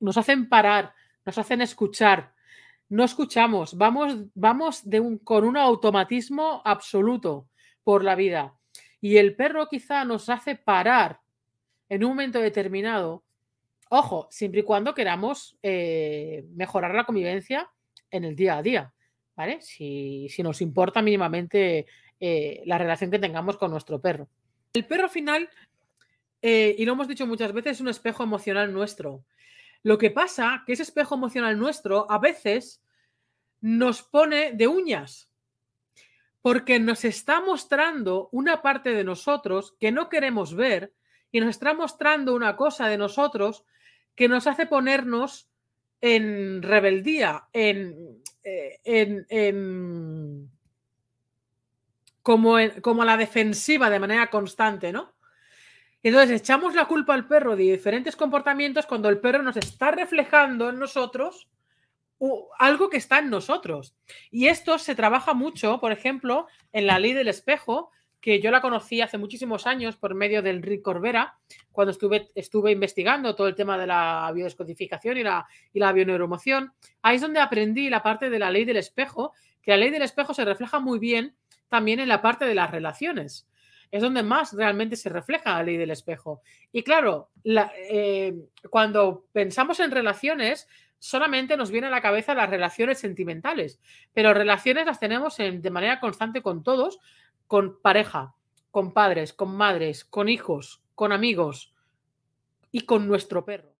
nos hacen parar, nos hacen escuchar. No escuchamos, vamos, vamos con un automatismo absoluto por la vida. Y el perro quizá nos hace parar en un momento determinado. Ojo, siempre y cuando queramos eh, mejorar la convivencia en el día a día, ¿vale? Si, nos importa mínimamente eh, la relación que tengamos con nuestro perro. El perro final, eh, y lo hemos dicho muchas veces, es un espejo emocional nuestro. Lo que pasa que ese espejo emocional nuestro a veces nos pone de uñas, porque nos está mostrando una parte de nosotros que no queremos ver y nos está mostrando una cosa de nosotros que nos hace ponernos en rebeldía, en, eh, en, como, como a la defensiva de manera constante, ¿no? Entonces echamos la culpa al perro de diferentes comportamientos cuando el perro nos está reflejando en nosotros algo que está en nosotros. Y esto se trabaja mucho, por ejemplo, en la ley del espejo, que yo la conocí hace muchísimos años por medio del Rick Corbera, cuando estuve, estuve investigando todo el tema de la biodescodificación y la, y la bioneuromoción. Ahí es donde aprendí la parte de la ley del espejo, que la ley del espejo se refleja muy bien también en la parte de las relaciones es donde más realmente se refleja la ley del espejo. Y claro, eh, cuando pensamos en relaciones, solamente nos viene a la cabeza las relaciones sentimentales, pero relaciones las tenemos de manera constante con todos, con pareja, con padres, con madres, con hijos, con amigos y con nuestro perro.